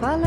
Follow